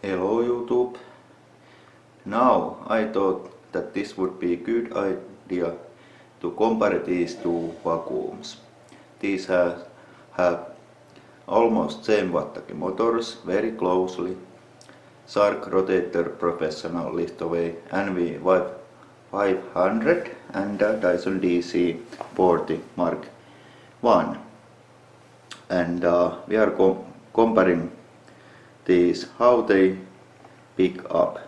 Hello YouTube. Now I thought that this would be a good idea to compare these two vacuums. These have, have almost same Wattaki motors very closely. Shark Rotator Professional Liftaway NV 500 and Dyson DC 40 Mark 1 and uh, we are com comparing these how they pick up.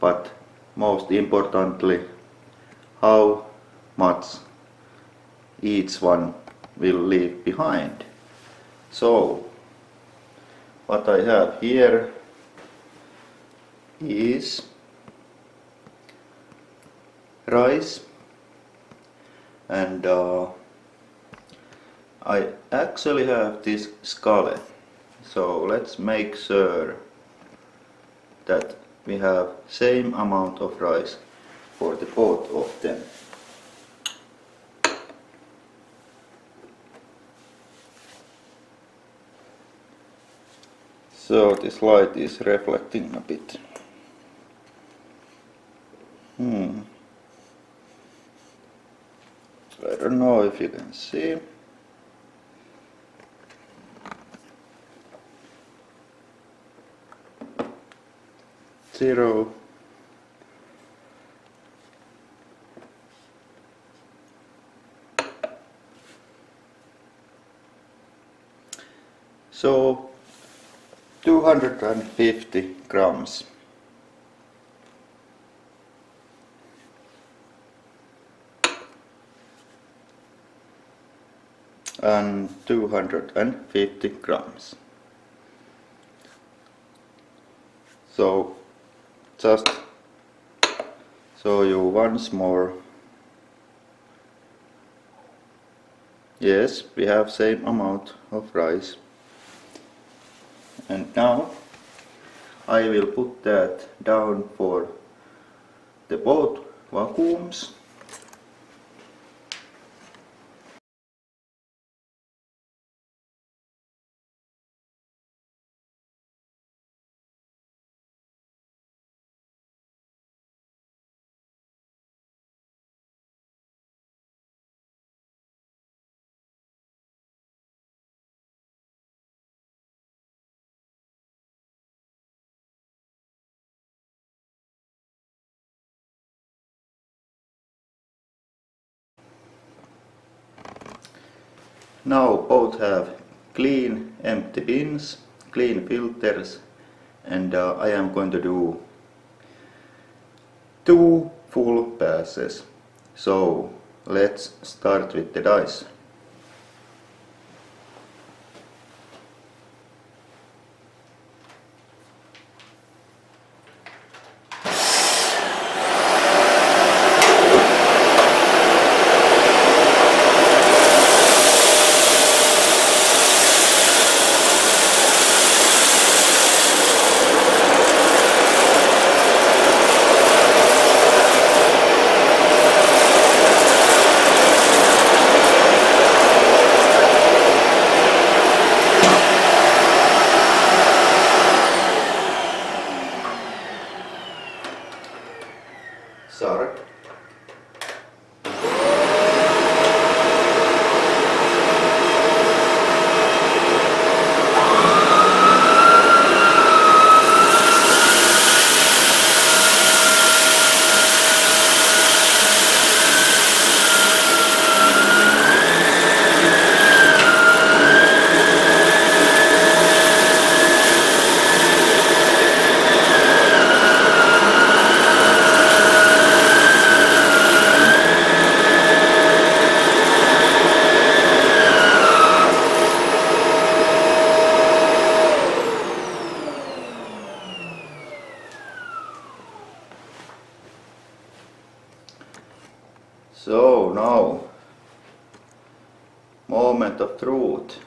But most importantly how much each one will leave behind. So what I have here is rice and uh, I actually have this skull so let's make sure that we have same amount of rice for the both of them. So this light is reflecting a bit. Hmm. I don't know if you can see zero. So 250 grams. And 250 grams. So just show you once more. Yes we have same amount of rice. And now I will put that down for the both vacuums Now both have clean empty bins, clean filters and uh, I am going to do two full passes. So let's start with the dice. Sorry. So now, moment of truth.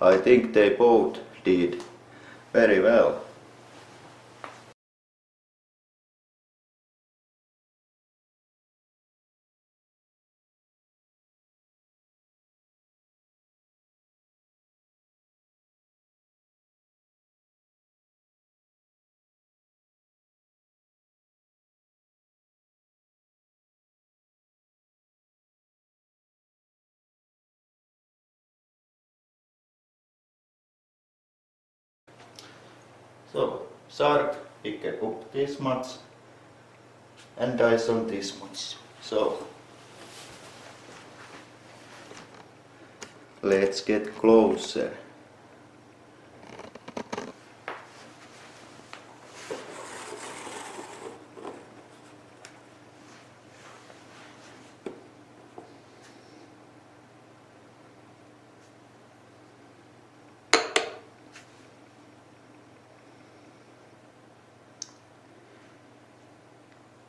I think they both did very well. So Sark picked up this much and Dyson this much. So let's get closer.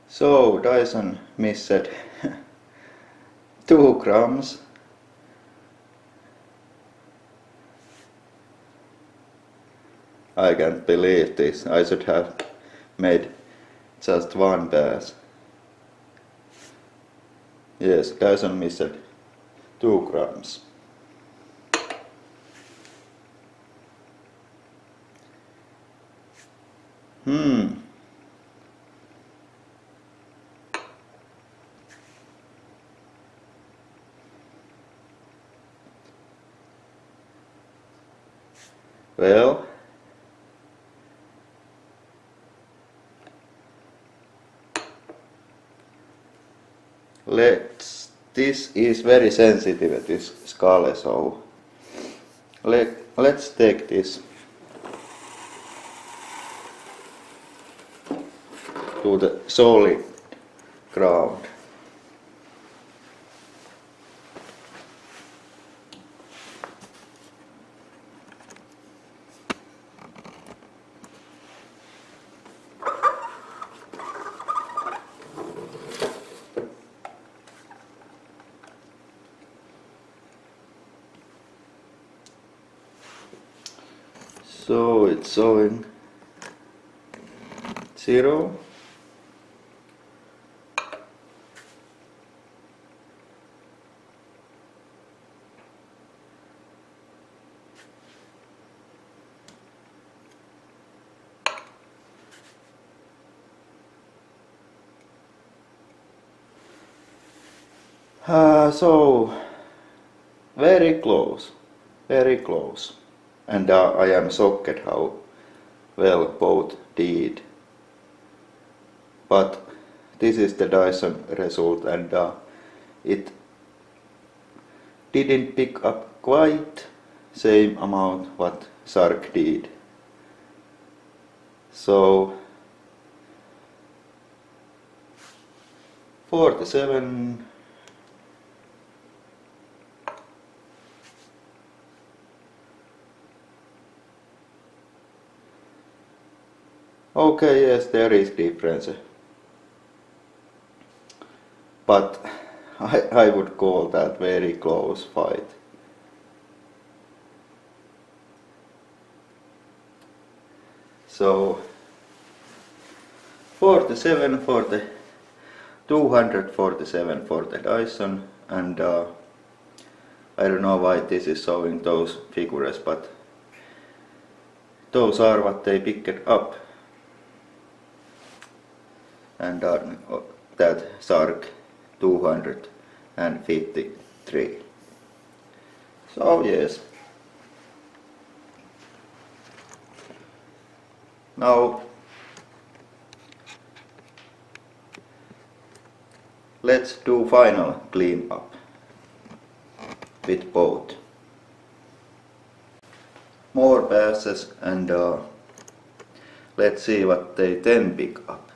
So Dyson missed 2 grams. I can't believe this. I should have made just one pass. Yes, Dyson missed 2 grams. Hmm. Well, let's, this is very sensitive, at this skull, so let, let's take this to the solid ground. So it's showing zero. Uh, so very close, very close and uh, I am shocked how well both did. But this is the Dyson result and uh, it didn't pick up quite same amount what Sark did. So 47 Okay, yes, there is difference. But I, I would call that very close fight. So 47 for the 247 for the Dyson and uh, I don't know why this is showing those figures but those are what they picked up and uh, that Sark 253. So yes. Now let's do final clean up with both. More passes and uh, let's see what they then pick up.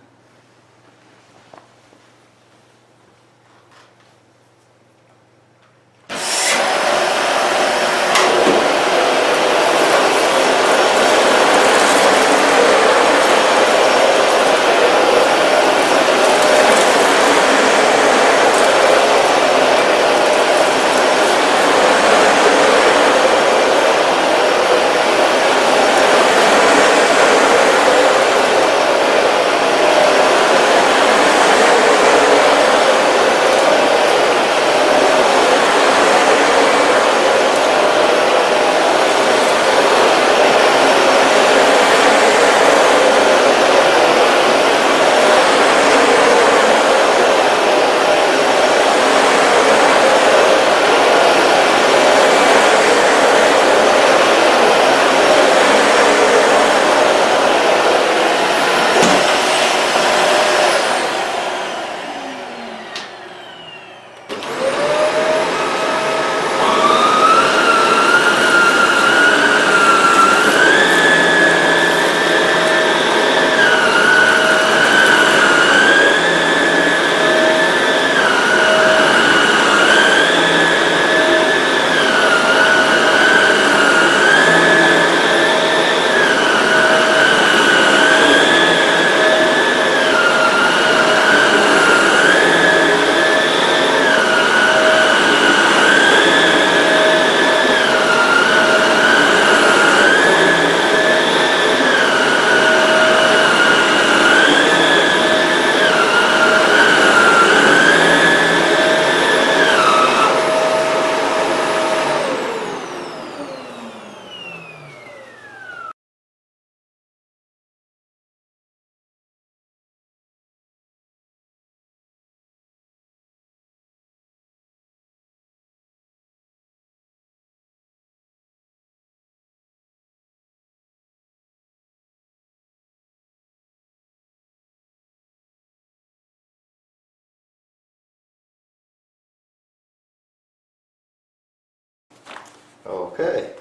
Okay.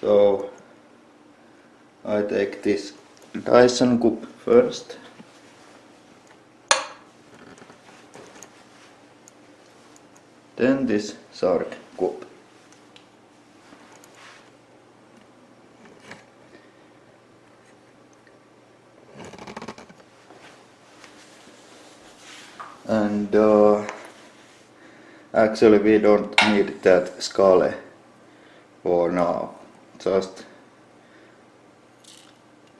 So I take this Dyson cup first. Then this Sark cup. Uh, actually we don't need that scale for now. Just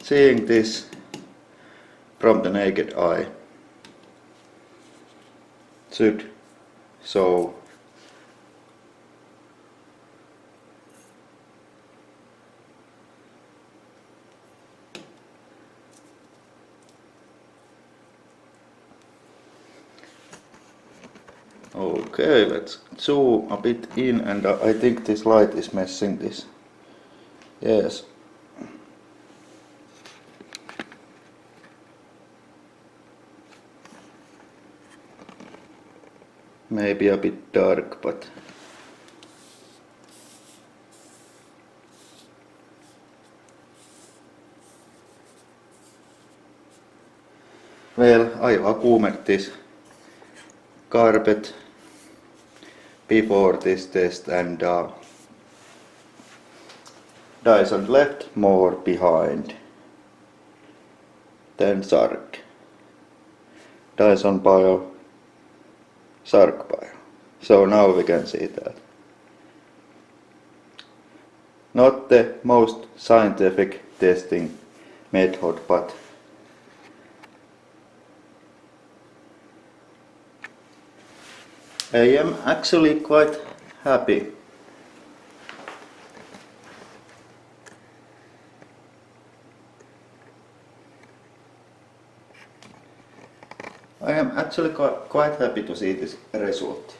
seeing this from the naked eye. Should show Okay, let's zoom a bit in and uh, I think this light is messing this. Yes. Maybe a bit dark, but Well, I vacuumed this carpet before this test and uh, Dyson left more behind than Sark. Dyson Bio, Sark Bio. So now we can see that. Not the most scientific testing method, but I am actually quite happy. I am actually quite happy to see this result.